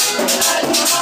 I